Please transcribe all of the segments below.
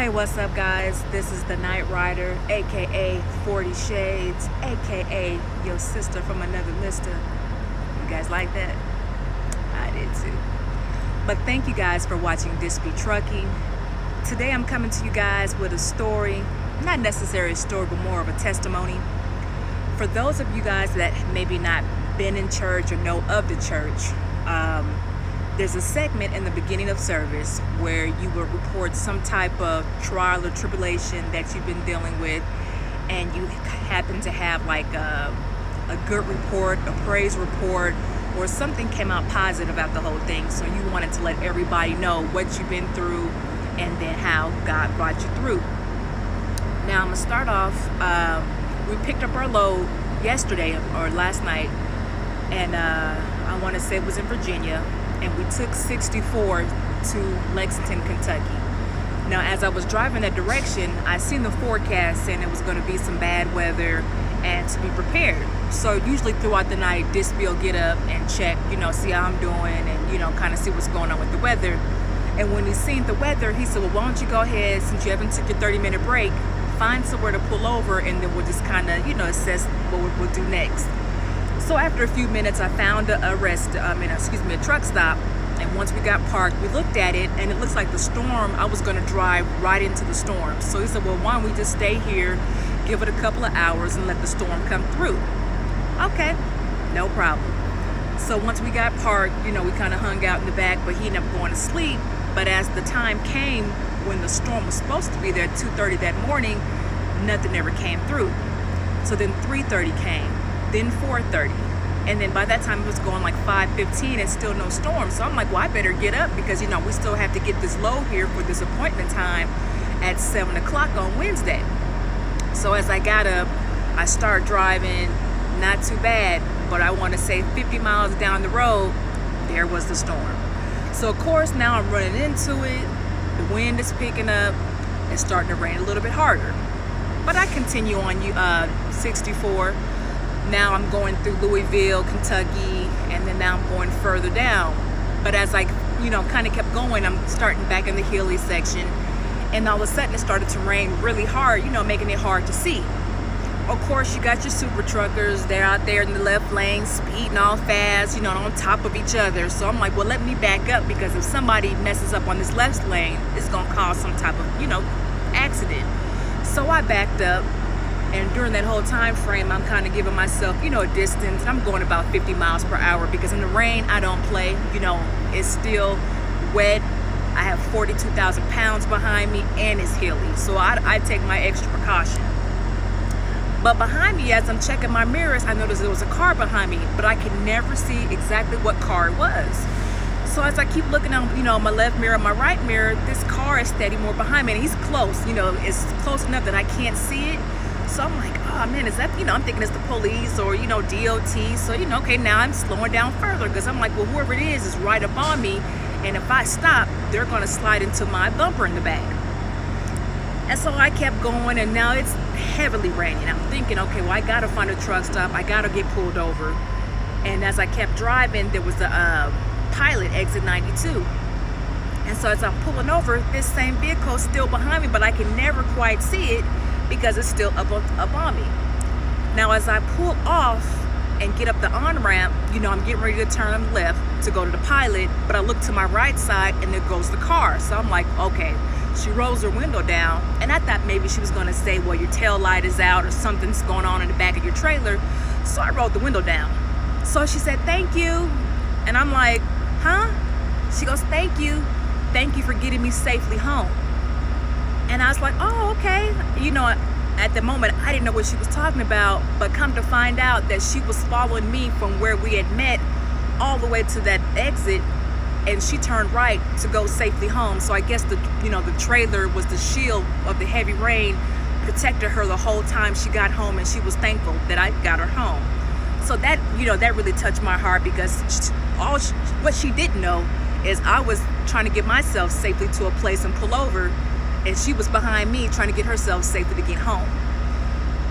Hey, what's up, guys? This is the Night Rider, aka 40 Shades, aka your sister from another mister. You guys like that? I did too. But thank you guys for watching Dis B TruckN. Today I'm coming to you guys with a story, not necessarily a story, but more of a testimony. For those of you guys that maybe not been in church or know of the church, um, there's a segment in the beginning of service where you will report some type of trial or tribulation that you've been dealing with and you happen to have like a, a good report, a praise report, or something came out positive about the whole thing. So you wanted to let everybody know what you've been through and then how God brought you through. Now I'm gonna start off, uh, we picked up our load yesterday or last night and uh, I wanna say it was in Virginia and we took 64 to Lexington, Kentucky. Now, as I was driving that direction, I seen the forecast saying it was going to be some bad weather and to be prepared. So usually throughout the night, this will get up and check, you know, see how I'm doing and, you know, kind of see what's going on with the weather. And when he seen the weather, he said, well, why don't you go ahead, since you haven't took your 30 minute break, find somewhere to pull over and then we'll just kind of, you know, assess what we'll do next. So after a few minutes, I found a rest, I mean, excuse me, a truck stop. And once we got parked, we looked at it and it looks like the storm, I was gonna drive right into the storm. So he said, well, why don't we just stay here, give it a couple of hours and let the storm come through. Okay, no problem. So once we got parked, you know, we kind of hung out in the back, but he ended up going to sleep. But as the time came when the storm was supposed to be there at 2.30 that morning, nothing ever came through. So then 3.30 came then 4.30 and then by that time it was going like 5.15 and still no storm. So i'm like well i better get up because you know we still have to get this load here for this appointment time at 7 o'clock on wednesday. So as i got up i start driving. Not too bad but i want to say 50 miles down the road there was the storm. So of course now i'm running into it. The wind is picking up it's starting to rain a little bit harder. But i continue on uh, 64 now I'm going through Louisville, Kentucky, and then now I'm going further down. But as I, you know, kind of kept going, I'm starting back in the hilly section, and all of a sudden it started to rain really hard, you know, making it hard to see. Of course, you got your super truckers, they're out there in the left lane, speeding all fast, you know, on top of each other. So I'm like, well, let me back up because if somebody messes up on this left lane, it's gonna cause some type of, you know, accident. So I backed up and during that whole time frame i'm kind of giving myself you know a distance. I'm going about 50 miles per hour because in the rain i don't play you know. It's still wet. I have 42,000 pounds behind me and it's hilly. So I, I take my extra precaution. But behind me as i'm checking my mirrors i noticed there was a car behind me but i could never see exactly what car it was. So as I keep looking on, you know, my left mirror, my right mirror, this car is steady more behind me, and he's close. You know, it's close enough that I can't see it, so I'm like, oh man, is that, you know, I'm thinking it's the police or, you know, DOT. So, you know, okay, now I'm slowing down further because I'm like, well, whoever it is is right up on me. And if I stop, they're going to slide into my bumper in the back. And so I kept going and now it's heavily raining. I'm thinking, okay, well, I got to find a truck stop. I got to get pulled over. And as I kept driving, there was the uh, pilot exit 92. And so as I'm pulling over, this same vehicle is still behind me, but I can never quite see it because it's still up, up on me. Now as I pull off and get up the on-ramp, you know, I'm getting ready to turn left to go to the pilot, but I look to my right side and there goes the car. So I'm like, okay. She rolls her window down and I thought maybe she was gonna say, well, your tail light is out or something's going on in the back of your trailer. So I rolled the window down. So she said, thank you. And I'm like, huh? She goes, thank you. Thank you for getting me safely home. And I was like, oh, okay. You know, at the moment, I didn't know what she was talking about, but come to find out that she was following me from where we had met all the way to that exit and she turned right to go safely home. So I guess the, you know, the trailer was the shield of the heavy rain, protected her the whole time she got home and she was thankful that I got her home. So that, you know, that really touched my heart because all she, what she didn't know is I was trying to get myself safely to a place and pull over and she was behind me trying to get herself safely to get home.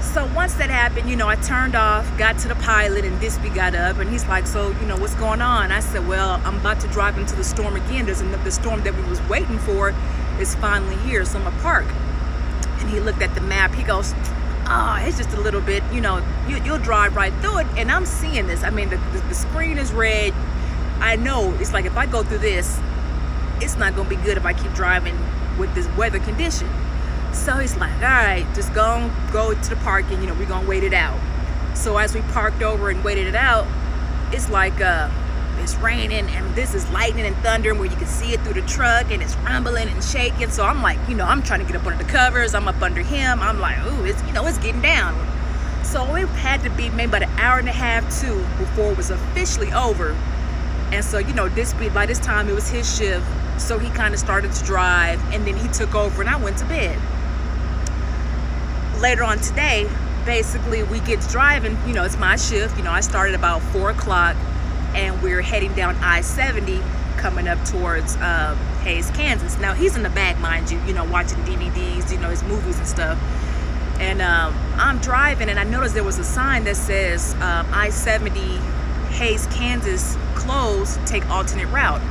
So once that happened, you know, I turned off, got to the pilot, and Dis B got up, and he's like, "So, you know, what's going on?" I said, "Well, I'm about to drive into the storm again. There's another the storm that we was waiting for is finally here, so I'm gonna park." And he looked at the map. He goes, "Ah, oh, it's just a little bit. You know, you, will drive right through it." And I'm seeing this. I mean, the, the, the screen is red. I know it's like if I go through this, it's not gonna be good if I keep driving with this weather condition. So he's like, all right, just go go to the parking, you know, we're gonna wait it out. So as we parked over and waited it out, it's like uh it's raining and this is lightning and thunder where you can see it through the truck and it's rumbling and shaking. So I'm like, you know, I'm trying to get up under the covers, I'm up under him. I'm like, ooh, it's you know, it's getting down. So it had to be maybe about an hour and a half too before it was officially over. And so, you know, this by this time it was his shift. So he kind of started to drive and then he took over and I went to bed later on today, basically we get driving, you know, it's my shift. You know, I started about four o'clock and we're heading down I-70 coming up towards uh, Hays, Kansas. Now he's in the back, mind you, you know, watching DVDs, you know, his movies and stuff. And um, I'm driving and I noticed there was a sign that says um, I-70 Hays, Kansas closed, take alternate route.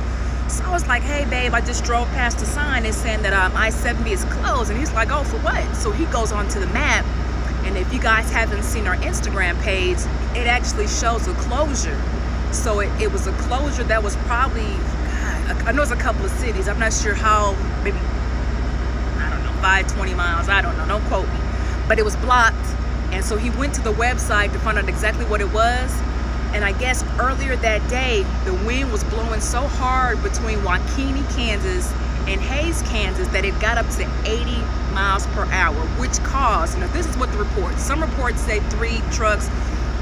So I was like, hey babe, I just drove past the sign and saying that um, I-70 is closed. And he's like, oh, for what? So he goes onto the map. And if you guys haven't seen our Instagram page, it actually shows a closure. So it, it was a closure that was probably, God, I know it's a couple of cities. I'm not sure how, maybe, I don't know, 5, 20 miles. I don't know, don't quote me. But it was blocked. And so he went to the website to find out exactly what it was and I guess earlier that day, the wind was blowing so hard between WaKeeney, Kansas and Hays, Kansas that it got up to 80 miles per hour, which caused, now this is what the report, some reports say three trucks,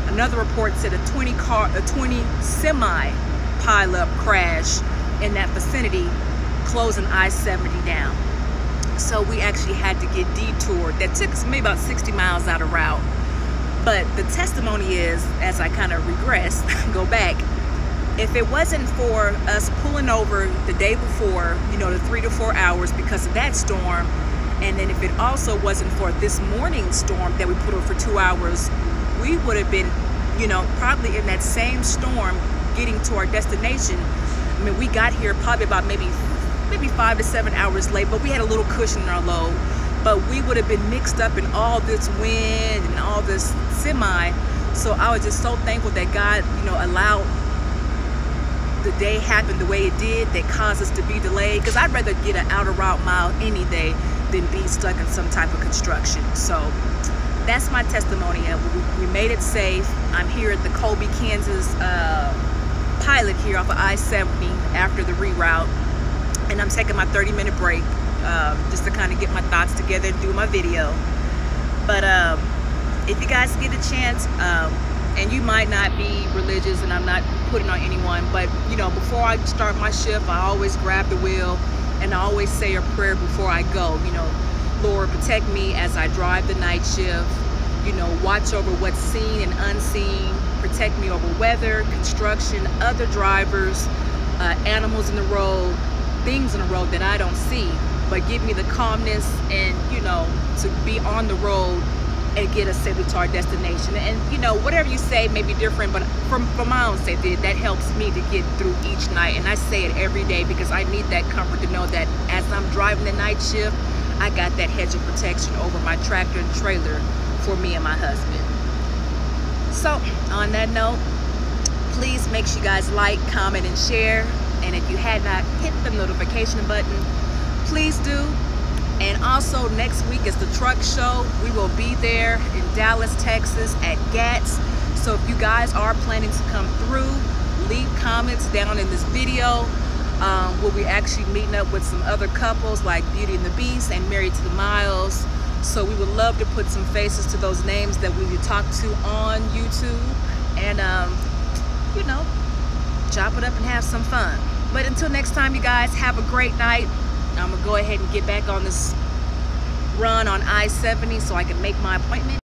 another report said a 20 car, a 20 semi pileup crash in that vicinity, closing I-70 down. So we actually had to get detoured. That took us maybe about 60 miles out of route. But the testimony is, as I kind of regress, go back, if it wasn't for us pulling over the day before, you know, the three to four hours because of that storm, and then if it also wasn't for this morning storm that we put over for two hours, we would have been, you know, probably in that same storm getting to our destination. I mean, we got here probably about maybe maybe five to seven hours late, but we had a little cushion in our load but we would have been mixed up in all this wind and all this semi. So I was just so thankful that God, you know, allowed the day happen the way it did that caused us to be delayed. Because I'd rather get an outer route mile any day than be stuck in some type of construction. So that's my testimony. We, made it safe. I'm here at the Colby, Kansas uh, pilot here off of I-70 after the reroute. And I'm taking my 30 minute break um, just to kind of get my thoughts together and do my video. But um, if you guys get a chance, um, and you might not be religious and I'm not putting on anyone, but you know, before I start my shift, I always grab the wheel and I always say a prayer before I go. You know, Lord, protect me as I drive the night shift. You know, watch over what's seen and unseen. Protect me over weather, construction, other drivers, uh, animals in the road, things in the road that I don't see but give me the calmness and you know to be on the road and get us safely to our destination. And you know whatever you say may be different but from for my own safety that helps me to get through each night. And I say it every day because I need that comfort to know that as I'm driving the night shift I got that hedge of protection over my tractor and trailer for me and my husband. So on that note please make sure you guys like comment and share. And if you had not hit the notification button please do. And also next week is the truck show. We will be there in Dallas, Texas at GATS. So if you guys are planning to come through, leave comments down in this video. Um, we'll be actually meeting up with some other couples like Beauty and the Beast and Married to the Miles. So we would love to put some faces to those names that we talk to on YouTube and, um, you know, chop it up and have some fun. But until next time, you guys, have a great night. I'm gonna go ahead and get back on this run on I-70 so I can make my appointment.